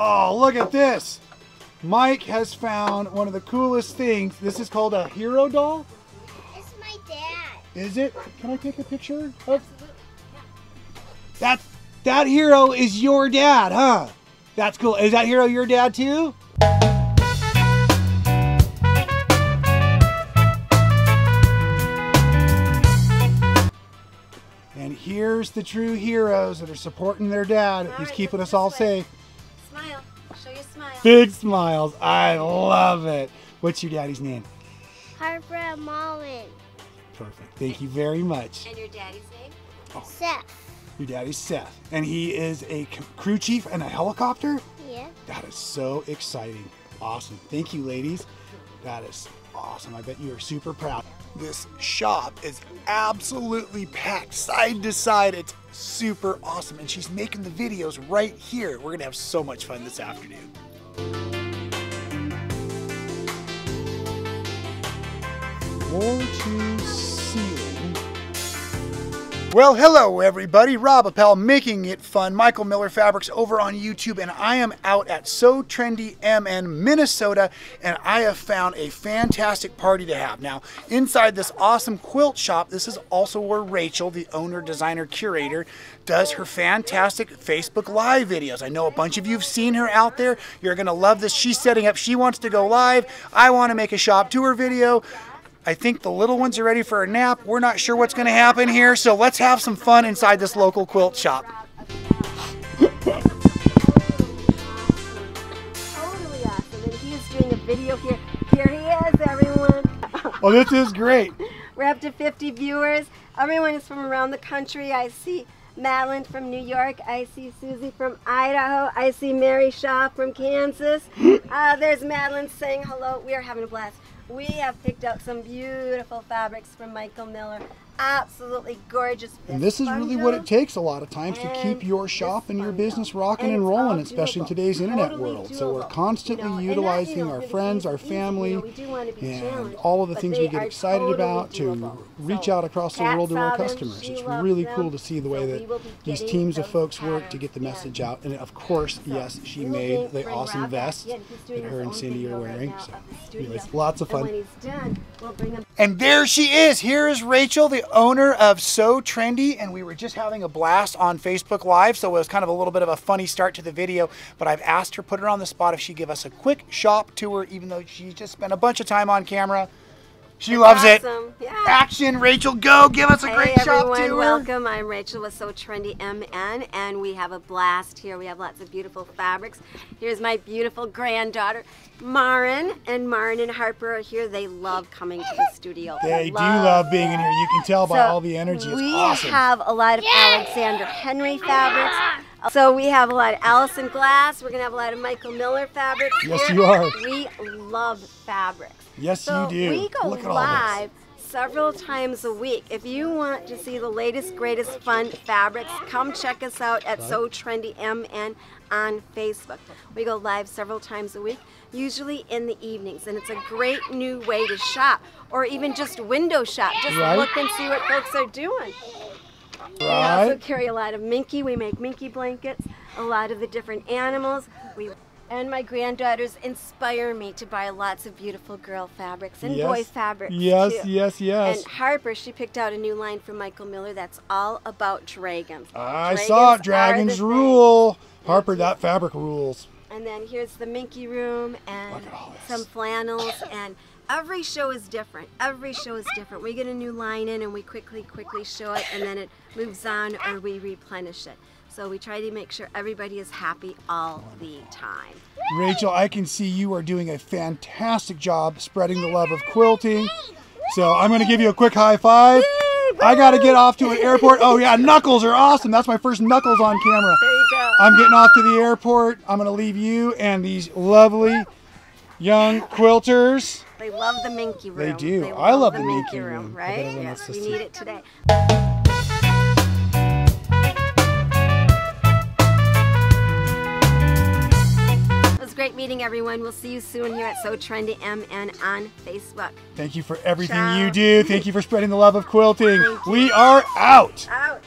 Oh, look at this. Mike has found one of the coolest things. This is called a hero doll. It's my dad. Is it? Can I take a picture? of- That that hero is your dad, huh? That's cool. Is that hero your dad too? And here's the true heroes that are supporting their dad. He's keeping us all safe. Smile. Show your smile. Big smiles. I love it. What's your daddy's name? Harper Mullen. Perfect. Thank you very much. And your daddy's name? Seth. Your daddy's Seth, and he is a crew chief and a helicopter. That is so exciting. Awesome. Thank you, ladies. That is awesome. I bet you are super proud. This shop is absolutely packed side to side. It's super awesome. And she's making the videos right here. We're to have so much fun this afternoon. Floor to ceiling. Well, hello everybody. Rob Appell making it fun. Michael Miller Fabrics over on YouTube, and I am out at Sew Trendy MN, Minnesota, and I have found a fantastic party to have. Now, inside this awesome quilt shop, this is also where Rachel, the owner, designer, curator, does her fantastic Facebook Live videos. I know a bunch of you have seen her out there. You're gonna love this. She's setting up, she wants to go live. I wanna make a shop tour video. I think the little ones are ready for a nap. We're not sure what's going to happen here, so let's have some fun inside this local quilt shop. Totally awesome. And he is doing a video here. Here he is, everyone. Oh, this is great. We're up to 50 viewers. Everyone is from around the country. I see Madeline from New York. I see Susie from Idaho. I see Mary Shaw from Kansas. Uh, there's Madeline saying hello. We are having a blast. We have picked out some beautiful fabrics from Michael Miller. Absolutely gorgeous. And this is really what it takes a lot of times to keep your shop and your business rocking And and rolling, especially in doable. today's internet Totally world. So we're constantly You know, utilizing our friends, our you family, know, we do want to be and all of the things we get excited totally about to doable. reach So, out across the world to our them, customers. It's really them, cool to see the way so that we will be these teams of folks work to get the message out. And of course, yes, she made the awesome vest Yeah, he's doing that her and Cindy are wearing. So, anyways, lots of fun. when he's done, we'll bring him And there she is. Here is Rachel, the owner of Sew Trendy, and we were just having a blast on Facebook Live, so it was kind of a little bit of a funny start to the video. But I've asked her, put her on the spot, if she'd give us a quick shop tour, even though she just spent a bunch of time on camera. She loves it. awesome. Yeah. Action, Rachel, go give us a great hey shop everyone, tour. welcome. I'm Rachel with Sew Trendy MN, and we have a blast here. We have lots of beautiful fabrics. Here's my beautiful granddaughter, Marin, and Marin and Harper are here. They love coming to the studio. They do love being in here. You can tell by So all the energy. It's we awesome. have a lot of Alexander Henry fabrics. So we have a lot of Alison Glass. We're gonna have a lot of Michael Miller fabrics. Yes, here. you are. We love fabrics. Yes, So you do. we go Look at all this. live several times a week. If you want to see the latest, greatest fun fabrics, come check us out at Sew Trendy MN on Facebook. We go live several times a week, usually in the evenings, and it's a great new way to shop, or even just window shop. Just Right. look and see what folks are doing. We also carry a lot of minky. We make minky blankets, a lot of the different animals. We and my granddaughters inspire me to buy lots of beautiful girl fabrics and boy fabrics Yes, too. yes, yes. And Harper, she picked out a new line from Michael Miller that's all about dragons. I saw it. Dragons thing. rule. Harper, that fabric rules. And then here's the Minky Room and Look at all this. some flannels and every show is different. Every show is different. We get a new line in and we quickly, quickly show it and then it moves on or we replenish it. So we try to make sure everybody is happy all the time. Rachel, I can see you are doing a fantastic job spreading the love of quilting. So I'm going to give you a quick high five. I got to get off to an airport. Oh, yeah, knuckles are awesome. That's my first knuckles on camera. There you go. I'm getting off to the airport. I'm going to leave you and these lovely young quilters. They love the Minky Room. They do. I love the Minky Minky Room. Bet right? Yes, we need it today. Great meeting everyone. We'll see you soon here at Sew Trendy MN on Facebook. Thank you for everything Ciao. you do. Thank you for spreading the love of quilting. We are out. Out.